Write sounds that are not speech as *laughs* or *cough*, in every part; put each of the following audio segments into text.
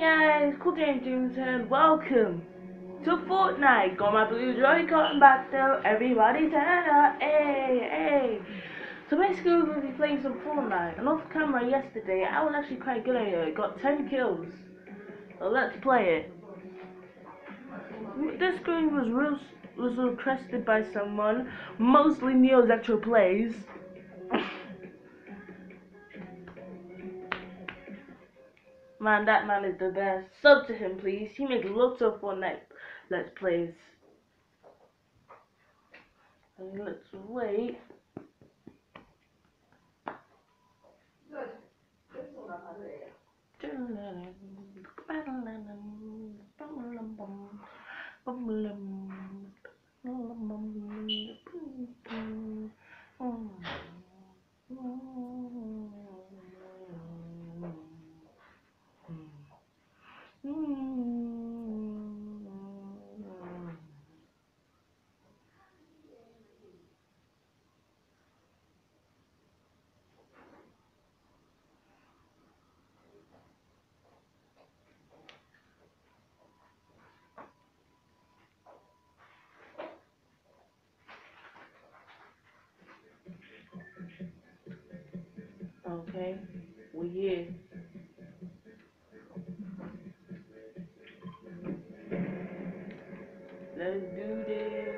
Guys, Cool James James and welcome to Fortnite. Got my blue Joy-Con back though. Everybody turn up, hey, hey. So basically we're going to be playing some Fortnite. And off camera yesterday, I was actually quite good at it. Got 10 kills. So let's play it. This screen was was requested by someone, mostly Neo ZekroPlayZ. Man, that man is the best. Sub to him, please. He makes lots of Fortnite Let's Plays. Let's wait. Okay, we here. Let's do this.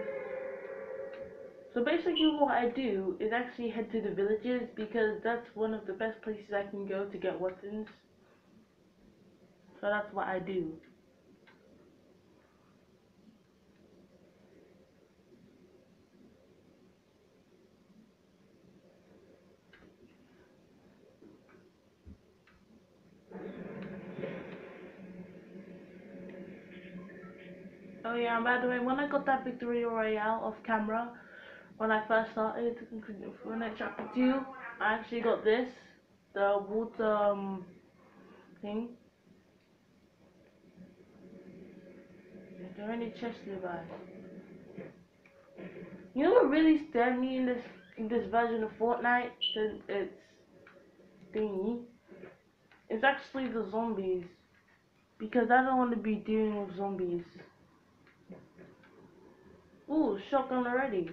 So basically what I do is actually head to the villages because that's one of the best places I can go to get weapons. So that's what I do. Oh yeah, and by the way, when I got that victory royale off camera, when I first started, when I to you, I actually got this, the water um, thing. Is there any chests nearby? You know what really scared me in this in this version of Fortnite since it's thingy? It's actually the zombies. Because I don't want to be dealing with zombies. Ooh, shotgun already.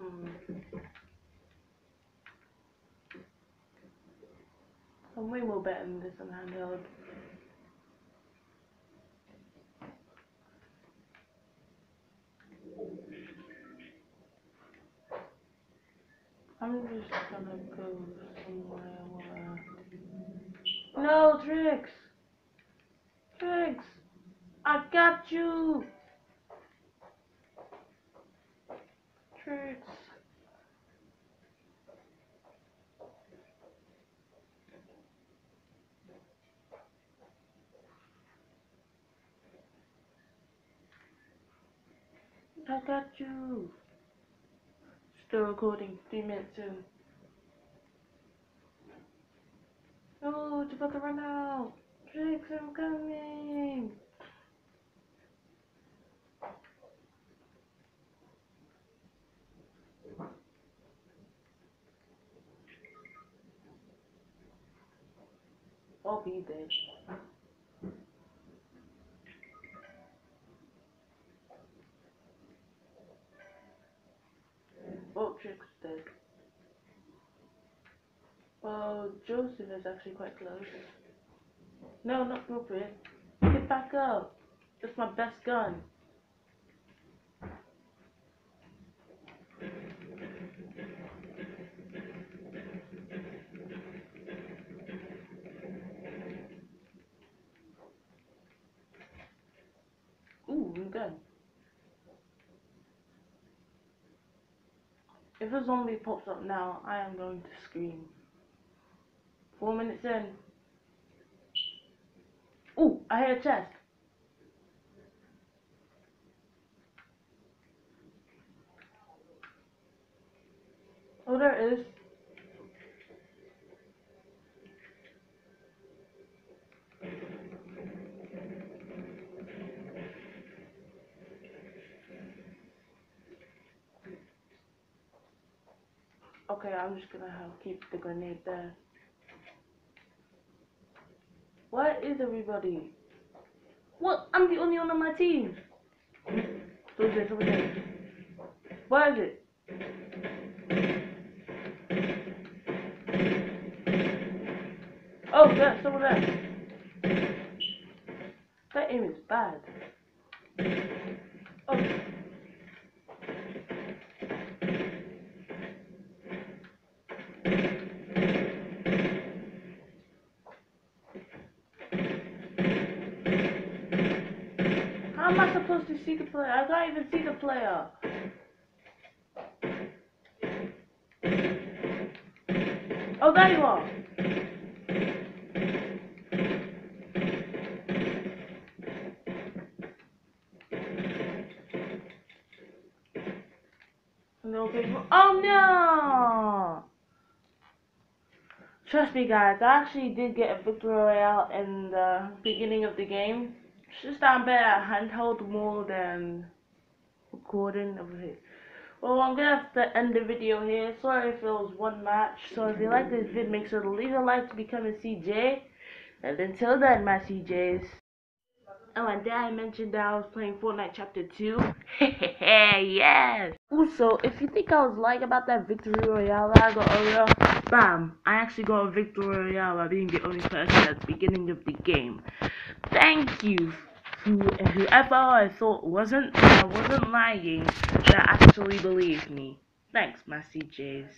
Hmm. I'm way more better than this on handheld. I'm just gonna go somewhere where... No, Trix! Trix! I got you! Trix! I got you! Still recording, three minutes in. Oh, it's about to run out! Trix, I'm coming! I'll be there. Oh, Trix dead. Well, Joseph is actually quite close. No, not Rupert. Get back up. That's my best gun. Ooh, I'm done. If a zombie pops up now, I am going to scream. Four minutes in. Ooh, I hit a chest. Oh, there it is. Okay, I'm just gonna have, keep the grenade there. Where is everybody? What? I'm the only one on my team. There, someone's there. Where is it? Oh, there, someone there. That aim is bad. Supposed to see the player? I can't even see the player. Oh, there you are. No people. Oh no! Trust me, guys. I actually did get a victory royale in the beginning of the game. Just I'm better handheld more than recording of it. Well, I'm gonna have to end the video here. Sorry if it was one match. So if you like this vid, make sure to leave a like to become a CJ. And until then, my CJs. Oh, and then I mentioned that I was playing Fortnite Chapter 2. *laughs* yes! Also, if you think I was lying about that Victory Royale I got earlier, bam, I actually got a Victory Royale by being the only person at the beginning of the game. Thank you, who, whoever I thought wasn't, I wasn't lying, that actually believed me. Thanks, my CJs.